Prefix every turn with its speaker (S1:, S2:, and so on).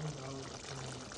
S1: $1,000